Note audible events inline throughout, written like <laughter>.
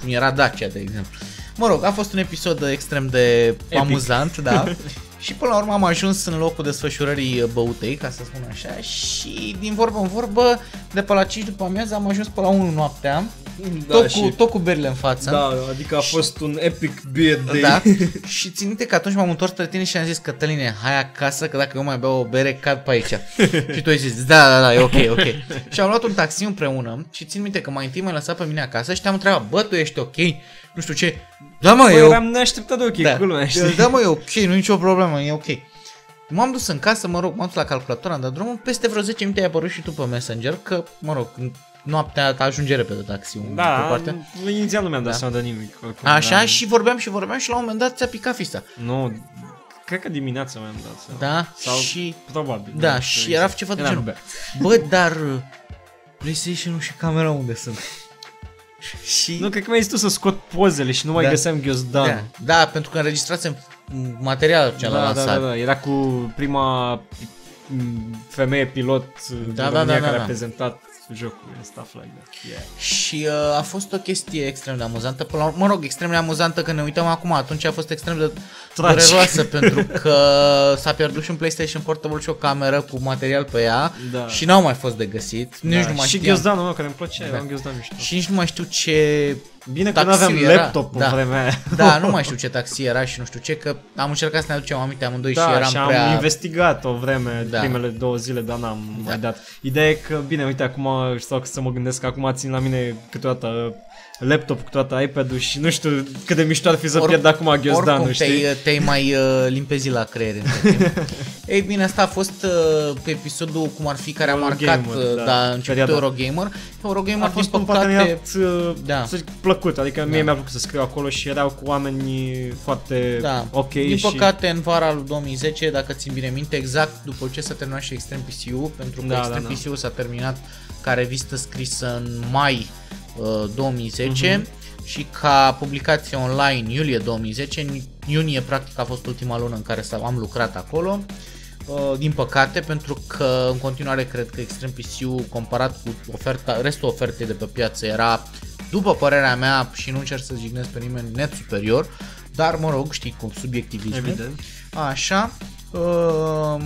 cum era Dacia, de exemplu. Mă rog, a fost un episod extrem de Epic. amuzant, da. <laughs> și până la urmă am ajuns în locul desfășurării băutei, ca să spun așa, și din vorbă în vorbă, de pe la 5 după amiază am ajuns pe la 1 noaptea da, tot, și... cu, tot cu berile în față. Da, adică a fost și... un epic beer day. Da, <laughs> și țin minte că atunci m-am întors spre tine și am zis, Cătăline, hai acasă, că dacă eu mai beau o bere, cad pe aici. <laughs> și tu ai zis, da, da, da, e ok, ok. și am luat un taxi împreună și țin minte că mai întâi m-ai lăsat pe mine acasă și te-am întrebat, bă, tu ești ok? Nu știu ce. Da, mă, eu... eram neașteptat de ok, da. culmea, știi? Da, mă, e ok, nu e nicio problemă, e ok. M-am dus în casă, mă rog, m-am dus la calculator, am dat drumul, peste vreo 10 minute ai apărut și tu pe Messenger, că, mă rog, noaptea ajunge repede taxiul. Da, parte. inițial nu mi-am dat da. seama de nimic. Oricum, Așa, da. și vorbeam și vorbeam și la un moment dat ți-a picat fista. Nu, cred că dimineața mi-am dat seama. Da, Sau și... Probabil. Da, și era ceva de genul. Bă, <laughs> dar uh, PlayStation-ul și camera unde sunt? <laughs> și... Nu, cred că mi-ai zis tu să scot pozele și nu mai da. găseam ghiozdan. Da. da, pentru că înregistrasem material ce da, da, da, da, era cu prima femeie pilot da, da, da, da, care da. a prezentat jocul stuff like that. Yeah. Și uh, a fost o chestie extrem de amuzantă, până la, mă rog, extrem de amuzantă că ne uităm acum, atunci a fost extrem de dureroasă <laughs> pentru că s-a pierdut și un PlayStation Portable și o cameră cu material pe ea da. și n-au mai fost de găsit. Da. Nici nu mai și ghiozdanul meu care îmi plăcea, da. era un ghiozdan mișto. Și nici nu mai știu ce Bine că nu aveam era. laptop da. în vremea aia. Da, nu <laughs> mai știu ce taxi era și nu știu ce, că am încercat să ne aducem aminte amândoi da, și eram și am prea... investigat o vreme, da. primele două zile, dar n-am da. mai dat. Ideea e că, bine, uite, acum stau să mă gândesc că acum țin la mine câteodată laptop cu toată iPad-ul și nu știu cât de mișto ar fi să Or, pierd acum ghiozdanul, știi? Te-ai, te-ai mai uh, limpezit la creier <laughs> Ei bine, asta a fost uh, episodul cum ar fi care a marcat Gamer, uh, da, da, începutul Eurogamer. Eurogamer a fost un păcate, uh, da. să zic, plăcut, adică da. mie mi-a plăcut să scriu acolo și erau cu oameni foarte da. ok. Din păcate, și... în vara lui 2010, dacă țin bine minte, exact după ce s-a terminat și Extreme PCU, pentru că da, Extreme da, da. PCU s-a terminat ca revistă scrisă în mai 2010 uh-huh. Mhm. și ca publicație online iulie 2010. În iunie practic a fost ultima lună în care am lucrat acolo. Uh, din păcate, pentru că în continuare cred că Extreme PCU comparat cu oferta, restul ofertei de pe piață era, după părerea mea, și nu încerc să jignesc pe nimeni, net superior, dar mă rog, știi cum, subiectivism. Evident. Așa. Uh,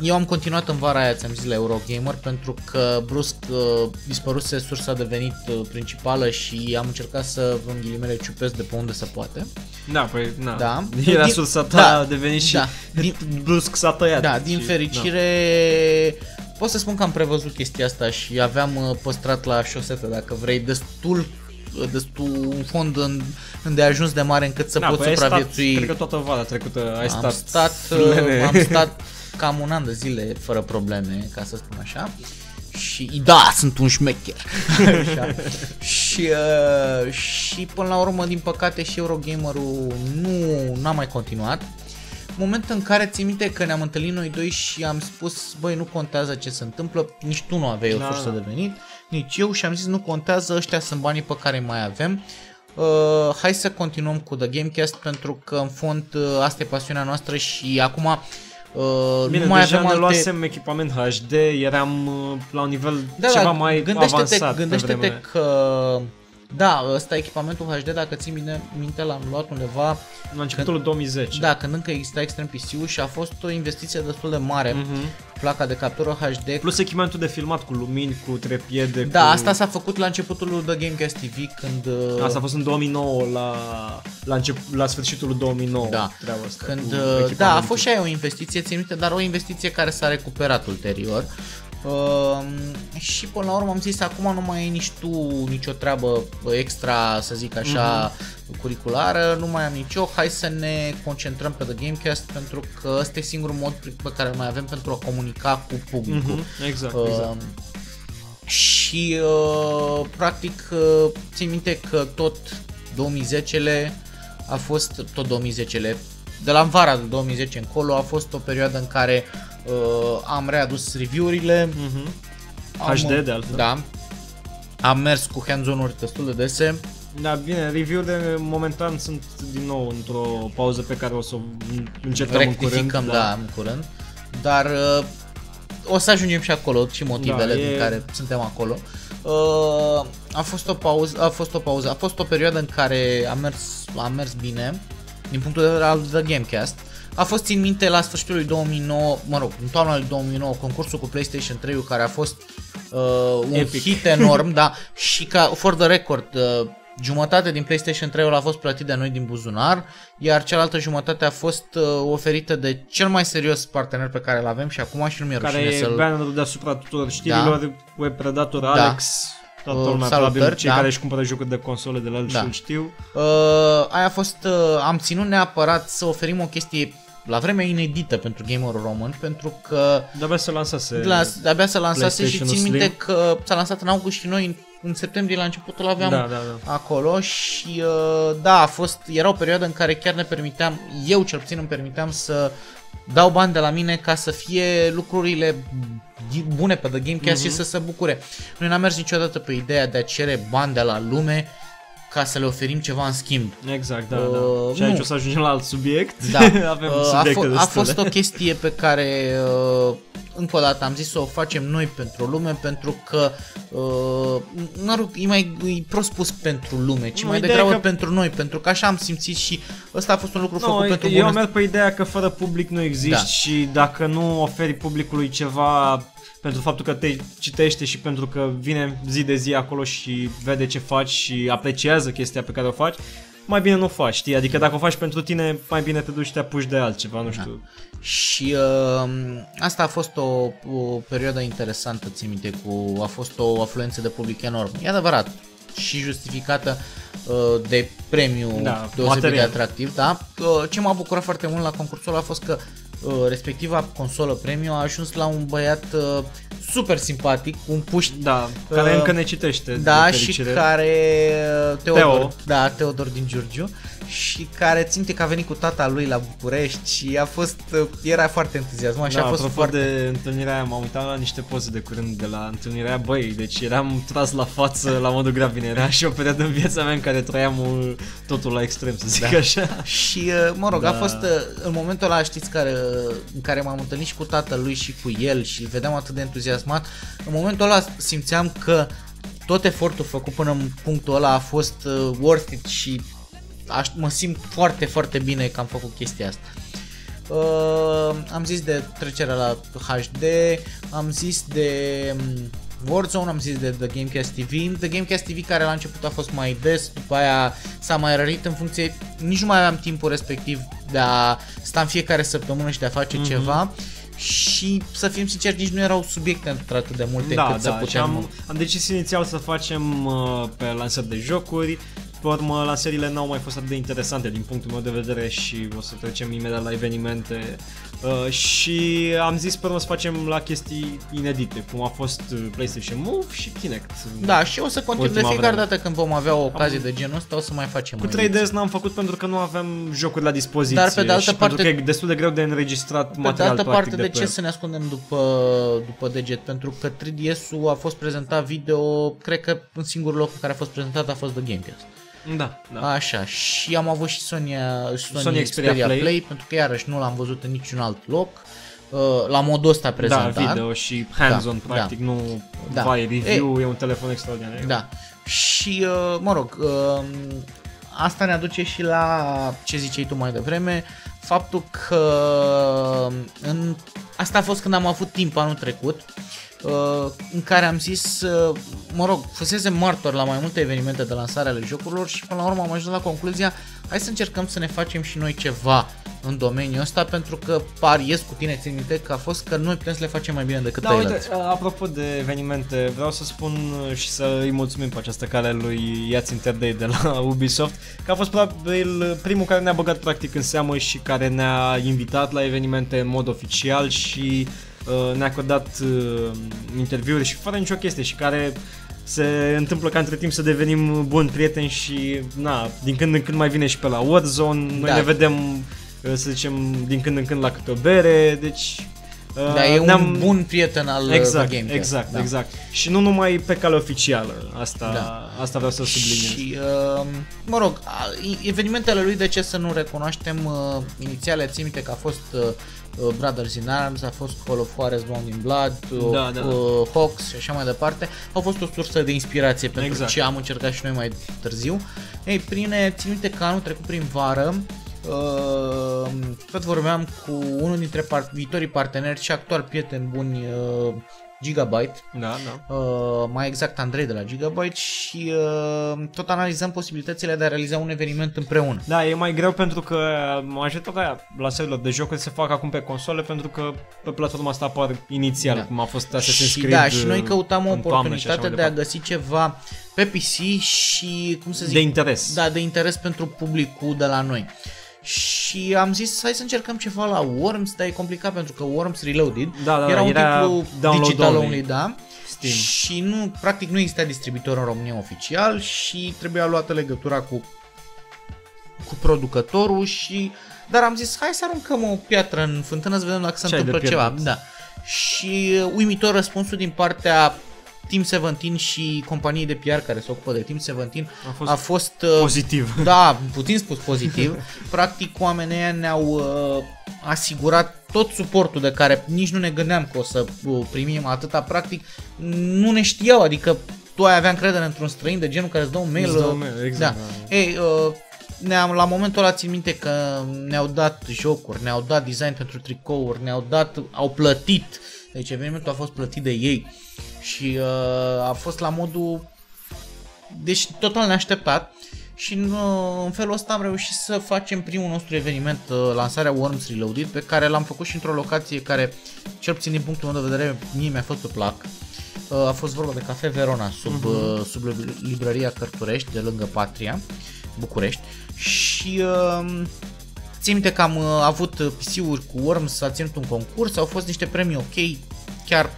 eu am continuat în vara aia, ți-am zis, la Eurogamer, pentru că brusc uh, dispăruse sursa de venit uh, principală și am încercat să, în ghilimele, ciupesc de pe unde se poate. Da, păi, na. Da. Era din, sursa ta da, de venit și da, din, brusc s-a tăiat. Da, din și, fericire... Da. Pot să spun că am prevăzut chestia asta și aveam uh, păstrat la șosetă, dacă vrei, destul uh, destul un fond în, de ajuns de mare încât să da, pot păi supraviețui. Stat, cred că toată vara trecută ai am stat. stat <laughs> uh, am stat cam un an de zile fără probleme, ca să spun așa. Și da, sunt un șmecher. <laughs> așa. și, uh, și până la urmă, din păcate, și Eurogamerul nu n-a mai continuat. Moment în care ți minte că ne-am întâlnit noi doi și am spus, băi, nu contează ce se întâmplă, nici tu nu aveai o da, sursă da. de venit, nici eu și am zis, nu contează, ăștia sunt banii pe care mai avem. Uh, hai să continuăm cu The Gamecast pentru că în fond uh, asta e pasiunea noastră și acum Uh, Bine, nu mai deja avem ne alte... luasem echipament HD, eram uh, la un nivel da, ceva da, mai gândește-te, avansat Gândește-te că da, ăsta echipamentul HD, dacă ții minte, minte l-am luat undeva... La începutul când, 2010. Da, când încă exista Extreme PCU și a fost o investiție destul de mare. Uh-huh. Placa de captură HD. Plus echipamentul de filmat cu lumini, cu trepiede. Da, cu... asta s-a făcut la începutul lui The Gamecast TV când... Uh, asta a fost în 2009, la, la, încep, la sfârșitul 2009. Da, asta, când, uh, da, a fost și aia o investiție ținută, dar o investiție care s-a recuperat ulterior. Uh, și până la urmă am zis, acum nu mai ai nici tu nicio treabă extra, să zic așa, uh-huh. curriculară, nu mai am nicio, hai să ne concentrăm pe The Gamecast pentru că ăsta e singurul mod pe care mai avem pentru a comunica cu publicul. Uh-huh. Exact, uh, exact. Și uh, practic uh, țin minte că tot 2010-le a fost, tot 2010-le, de la vara de 2010 încolo a fost o perioadă în care uh, am readus review-urile. Uh-huh. Am, HD de altfel. Da. Am mers cu hands-on-uri destul de dese. Da, bine, review-urile momentan sunt din nou într-o pauză pe care o să o încetăm Rectificăm, în curând. da, da în curând. Dar uh, o să ajungem și acolo și motivele da, e... din care suntem acolo. Uh, a fost o pauză, a fost o pauză, a fost o perioadă în care a mers, a mers bine din punctul de vedere al The Gamecast. A fost țin minte la sfârșitul lui 2009, mă rog, în toamna lui 2009, concursul cu PlayStation 3 care a fost uh, un Epic. hit enorm, da, și ca, for the record, uh, Jumătate din PlayStation 3 a fost plătit de noi din buzunar, iar cealaltă jumătate a fost uh, oferită de cel mai serios partener pe care îl avem și acum și nu mi-e rușine să-l... Care e bannerul deasupra tuturor știrilor, da. web predator da. Alex, toată uh, lumea, probabil cei da. care își cumpără jocuri de console de la el da. și știu. Uh, aia a fost, uh, am ținut neapărat să oferim o chestie la vremea inedită pentru gamerul român, pentru că... De-abia să lansase la, De-abia să lansase și țin minte că s-a lansat în august și noi în septembrie la început îl aveam da, da, da. acolo și uh, da, a fost, era o perioadă în care chiar ne permiteam, eu cel puțin îmi permiteam să dau bani de la mine ca să fie lucrurile bune pe The Gamecast uh-huh. și mhm. să se bucure. Noi n-am mers niciodată pe ideea de a cere bani de la lume ca să le oferim ceva în schimb. Exact, da, uh, da. Și aici nu. o să ajungem la alt subiect. Da. <laughs> Avem uh, a, f- a fost o chestie pe care uh, încă o dată am zis să o facem noi pentru lume pentru că uh, e mai e prost spus pentru lume, ci nu, mai degrabă că... pentru noi, pentru că așa am simțit și ăsta a fost un lucru no, făcut pentru Eu merg pe ideea că fără public nu există da. și dacă nu oferi publicului ceva pentru faptul că te citește și pentru că vine zi de zi acolo și vede ce faci și apreciază chestia pe care o faci, mai bine nu o faci, știi? Adică dacă o faci pentru tine, mai bine te duci și te apuci de altceva, nu știu. Da. Și uh, asta a fost o, o perioadă interesantă, țin minte, cu, a fost o afluență de public enorm. E adevărat, și justificată uh, de premiu da, deosebit material. de atractiv, da? Uh, ce m-a bucurat foarte mult la concursul a fost că uh, respectiva consolă premiu a ajuns la un băiat uh, super simpatic, un puști. Da, care uh, încă ne citește. Da, și care uh, Teodor, Teo. da, Teodor din Giurgiu și care ținte că a venit cu tata lui la București și a fost, uh, era foarte entuziasmat și da, a fost foarte... de întâlnirea aia, m-am uitat la niște poze de curând de la întâlnirea aia, băi, deci eram tras la față la modul grav bine, era și o perioadă în viața mea în care trăiam totul la extrem, să zic da. așa. Și, mă rog, da. a fost în momentul ăla, știți, care, în care m-am întâlnit și cu tatălui și cu el și îl vedeam atât de entuziasmat entuziasmat. În momentul ăla simțeam că tot efortul făcut până în punctul ăla a fost uh, worth it și aș, mă simt foarte, foarte bine că am făcut chestia asta. Uh, am zis de trecerea la HD, am zis de um, Warzone, am zis de The Gamecast TV. The Gamecast TV care la început a fost mai des, după aia s-a mai rărit în funcție, nici nu mai aveam timpul respectiv de a sta în fiecare săptămână și de a face mm-hmm. ceva și să fim sinceri, nici nu erau subiecte atât de multe da, încât da, să putem... am, am decis inițial să facem uh, pe lansări de jocuri, pe urmă lansările n-au mai fost atât de interesante din punctul meu de vedere și o să trecem imediat la evenimente Uh, și am zis pe urmă să facem la chestii inedite, cum a fost uh, PlayStation Move și Kinect. Da, și o să continuăm de fiecare vreme. dată când vom avea o ocazie am... de genul ăsta, o să mai facem. Cu 3DS n-am făcut pentru că nu avem jocuri la dispoziție Dar pe de altă și parte, pentru că e destul de greu de înregistrat pe material de altă parte, de, de ce să ne ascundem după, după deget? Pentru că 3DS-ul a fost prezentat video, cred că în singurul loc în care a fost prezentat a fost The Gamecast. Da, da. Așa, și am avut și Sony, Sony, Sony Xperia, Xperia Play. Play, pentru că iarăși nu l-am văzut în niciun alt loc. Uh, la modul ăsta prezentat. Da, video și hands-on, da, practic, da. nu da. vai review, e, e un telefon extraordinar. Da. Și, uh, mă rog, uh, asta ne aduce și la ce ziceai tu mai devreme, faptul că în... asta a fost când am avut timp anul trecut, Uh, în care am zis, uh, mă rog, fusese martor la mai multe evenimente de lansare ale jocurilor și până la urmă am ajuns la concluzia, hai să încercăm să ne facem și noi ceva în domeniul ăsta pentru că pariez cu tine, țin minte că a fost că noi putem să le facem mai bine decât da, uite, uh, apropo de evenimente, vreau să spun și să îi mulțumim pe această cale lui Iați Interday de la <laughs> Ubisoft, că a fost probabil primul care ne-a băgat practic în seamă și care ne-a invitat la evenimente în mod oficial și Uh, ne-a acordat uh, interviuri și fără nicio chestie și care se întâmplă ca între timp să devenim buni prieteni și na, din când în când mai vine și pe la Warzone, noi da. ne vedem uh, să zicem din când în când la câte o bere, deci Uh, da, e un bun prieten al exact, Game Exact, da. exact. Și nu numai pe cale oficială. Asta, da. asta vreau să subliniez. Și, uh, mă rog, evenimentele lui, de ce să nu recunoaștem uh, inițiale, țin minte că a fost uh, uh, Brothers in Arms, a fost Call of Forest Bound in Blood, uh, da, da, da. Uh, Hawks și așa mai departe, au fost o sursă de inspirație pentru exact. ce am încercat și noi mai târziu. Ei, prin, țin minte că anul trecut prin vară, Uh, tot vorbeam cu unul dintre par- viitorii parteneri și actual prieteni buni uh, Gigabyte, da, da. Uh, mai exact Andrei de la Gigabyte și uh, tot analizăm posibilitățile de a realiza un eveniment împreună. Da, e mai greu pentru că majoritatea lansărilor de jocuri se fac acum pe console pentru că pe platforma asta apar inițial, da. cum a fost Assassin's Creed Da, și noi căutam o oportunitate de a găsi ceva pe PC și, cum să zic... De interes. Da, de interes pentru publicul de la noi. Și am zis, hai să încercăm ceva la Worms, dar e complicat pentru că Worms Reloaded da, da, era un era titlu digital only, da. Steam. Și nu, practic nu exista distribuitor în România oficial și trebuia luată legătura cu cu producătorul și dar am zis hai să aruncăm o piatră în fântână să vedem dacă se întâmplă ceva. Da. Și uh, uimitor răspunsul din partea Team 17 și companii de PR care se ocupă de Team 17 a fost, a fost uh, pozitiv. Da, putin spus pozitiv. <laughs> Practic oamenii ne-au uh, asigurat tot suportul de care nici nu ne gândeam că o să uh, primim atâta. Practic nu ne știau, adică tu ai avea încredere într-un străin de genul care îți dă un mail. Îți dă un mail exact. Da. da. Ei, uh, ne-am, la momentul ăla țin minte că ne-au dat jocuri, ne-au dat design pentru tricouri, ne-au dat, au plătit. Deci evenimentul a fost plătit de ei. Și uh, a fost la modul... Deci total neașteptat. Și în, uh, în felul ăsta am reușit să facem primul nostru eveniment, uh, lansarea Worms Reloaded, pe care l-am făcut și într-o locație care, cel puțin din punctul meu de vedere, mie mi-a fost pe plac. Uh, a fost vorba de Cafe Verona, sub, uh-huh. uh, sub librăria Cărturești, de lângă Patria, București. Și uh, țin minte că am uh, avut PC-uri cu Worms, s-a ținut un concurs, au fost niște premii ok, chiar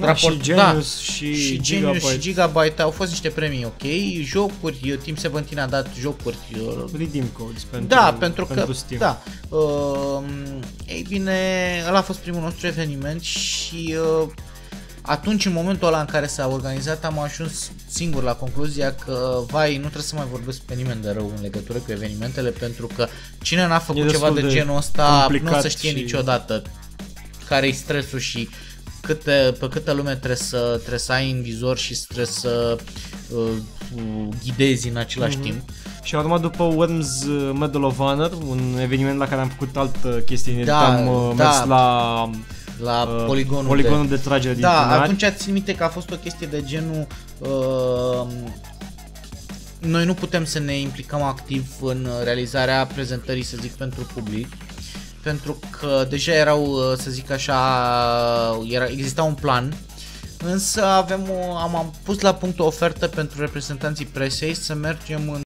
da, raport, și Genius da, și, și Genius Gigabyte. și Gigabyte au fost niște premii ok, jocuri, Team 17 a dat jocuri uh, Redeem codes pentru, da, pentru, pentru că, Steam. Da, uh, ei bine, ăla a fost primul nostru eveniment și uh, atunci, în momentul ăla în care s-a organizat, am ajuns singur la concluzia că, vai, nu trebuie să mai vorbesc pe nimeni de rău în legătură cu evenimentele, pentru că cine n-a făcut ceva de, de genul ăsta nu o să știe și... niciodată care-i stresul și câte, pe câtă lume trebuie să, trebuie să ai în vizor și trebuie să uh, ghidezi în același mm-hmm. timp. Și a urmat după Worms uh, Medal of Honor, un eveniment la care am făcut altă chestie, da, am uh, da. mers la la uh, poligonul, poligonul de, de tragere Da, din atunci țin minte că a fost o chestie de genul uh, noi nu putem să ne implicăm activ în realizarea prezentării, să zic, pentru public pentru că deja erau, uh, să zic așa, era, exista un plan, însă avem o, am, am pus la punct o ofertă pentru reprezentanții presei să mergem în